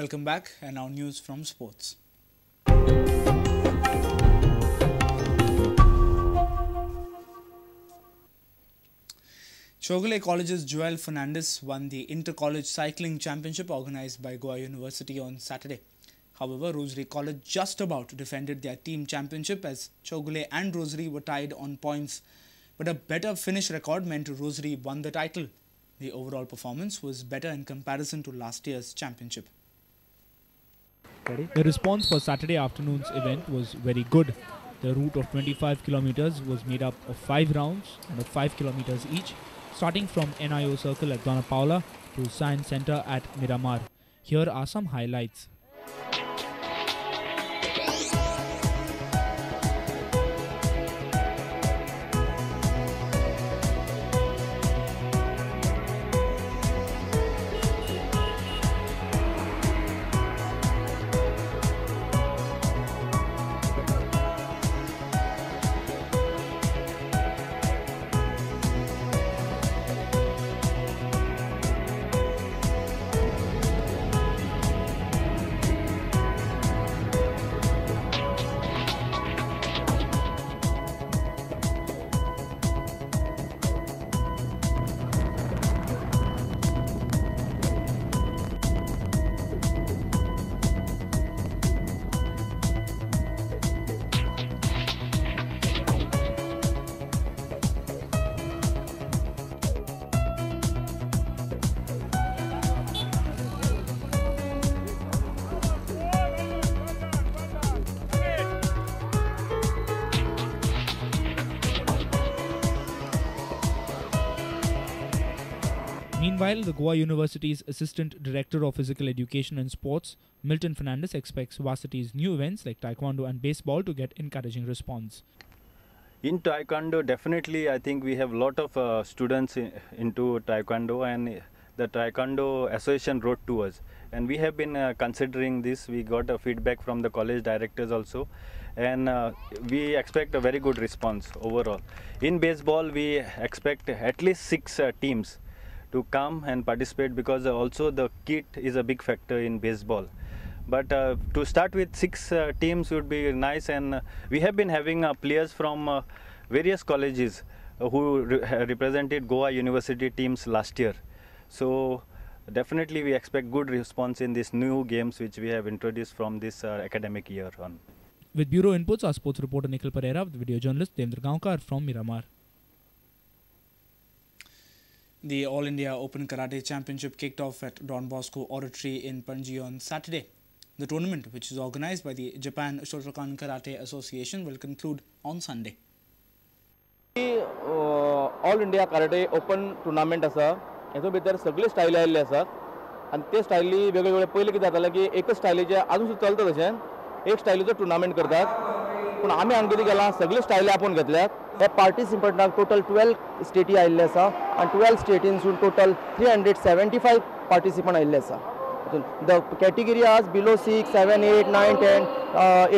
Welcome back and now news from sports. Chowgule College's Joel Fernandez won the Inter-College Cycling Championship organized by Goa University on Saturday. However, Rosary College just about defended their team championship as Chowgule and Rosary were tied on points. But a better finish record meant Rosary won the title. The overall performance was better in comparison to last year's championship. The response for Saturday afternoon's event was very good. The route of 25 kilometers was made up of 5 rounds and of 5 kilometers each, starting from NIO Circle at Dona Paula to Science Center at Miramar. Here are some highlights. Meanwhile, the Goa University's Assistant Director of Physical Education and Sports, Milton Fernandez, expects varsity's new events like Taekwondo and baseball to get encouraging response. In Taekwondo, definitely, I think we have a lot of uh, students in, into Taekwondo, and the Taekwondo Association wrote to us, and we have been uh, considering this. We got a feedback from the college directors also, and uh, we expect a very good response overall. In baseball, we expect at least six uh, teams to come and participate because also the kit is a big factor in baseball. But uh, to start with six uh, teams would be nice, and uh, we have been having uh, players from uh, various colleges uh, who re represented Goa University teams last year. So definitely we expect good response in these new games which we have introduced from this academic year on. With bureau inputs, our sports reporter Nikhil Pereira with video journalist Devendra Gaonkar from Miramar. The All India Open Karate Championship kicked off at Don Bosco Oratory in Panji on Saturday. The tournament, which is organized by the Japan Shotokan Karate Association, will conclude on Sunday. All India karate open tournament आसा हेतून भितर सगळे स्टायली आयिल्ले आसात आनी ते स्टायली वेगळे वेगळे पयलीं कितें जातालें की एकच स्टायलीचे आजून सुद्दां चलता तशें एक स्टायलीचो टुर्नामेंट करतात पूण आमी हांगा कितें केलां सगळे स्टायली आपूण घेतल्यात हे पार्टिसिपंटांक टोटल टुवेल्व स्टेटी आयिल्ले आसा आनी twelve स्टेटीनसून total three hundred seventy five participant आयिल्ले आसा the category age below six seven eight nine ten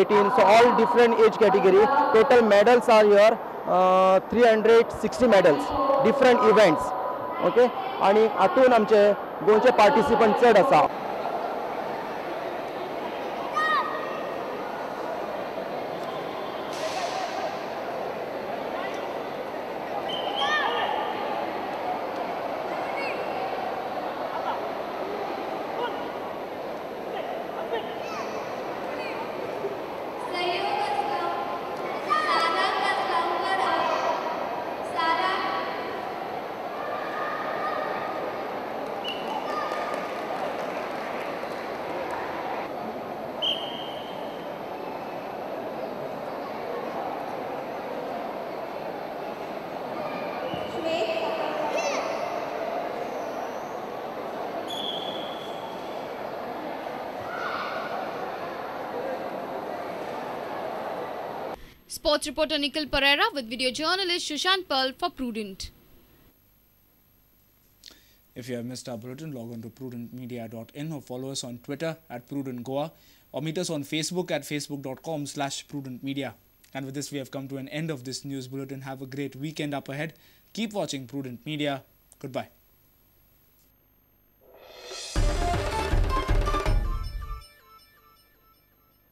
eighteen so all different age category total medals are here three hundred sixty medals different events okay आणि हातून आमचे गोंयचे participant चड आसा Sports reporter Nikhil Pereira with video journalist Sushant Pearl for Prudent. If you have missed our bulletin, log on to prudentmedia.in or follow us on Twitter at prudentgoa or meet us on Facebook at facebook.com slash prudentmedia. And with this, we have come to an end of this news bulletin. Have a great weekend up ahead. Keep watching Prudent Media. Goodbye.